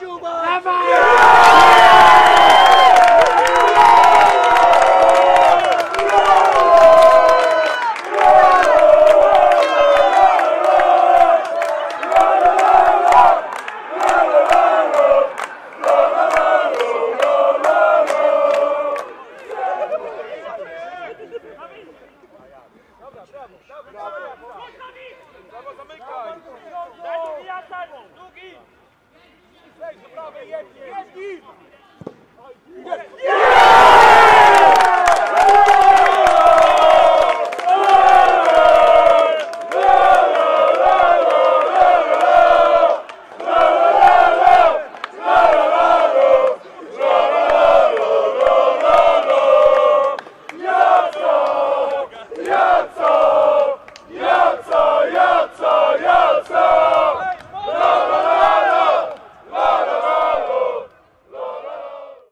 Dawaj! Brawo, zamykaj! Daj drugi atak! Drugi! Weź do prawej, jedź, jedź!